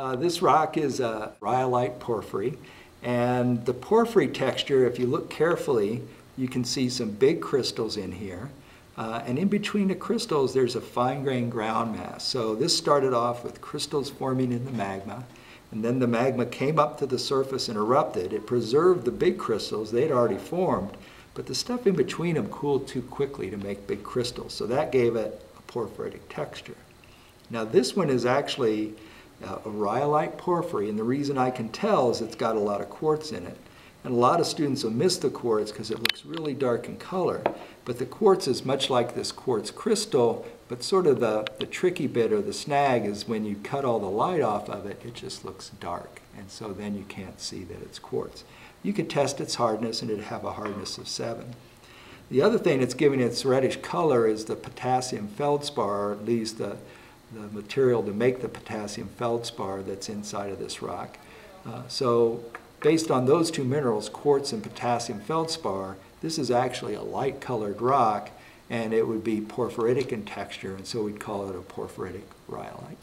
Uh, this rock is a rhyolite porphyry, and the porphyry texture, if you look carefully, you can see some big crystals in here. Uh, and in between the crystals, there's a fine-grained ground mass. So this started off with crystals forming in the magma, and then the magma came up to the surface and erupted. It preserved the big crystals, they'd already formed, but the stuff in between them cooled too quickly to make big crystals. So that gave it a porphyritic texture. Now this one is actually uh, a rhyolite porphyry, and the reason I can tell is it's got a lot of quartz in it. And a lot of students will miss the quartz because it looks really dark in color. But the quartz is much like this quartz crystal, but sort of the, the tricky bit or the snag is when you cut all the light off of it, it just looks dark. And so then you can't see that it's quartz. You could test its hardness and it'd have a hardness of seven. The other thing that's giving it its reddish color is the potassium feldspar, or at least the, the material to make the potassium feldspar that's inside of this rock. Uh, so based on those two minerals, quartz and potassium feldspar, this is actually a light colored rock and it would be porphyritic in texture and so we'd call it a porphyritic rhyolite.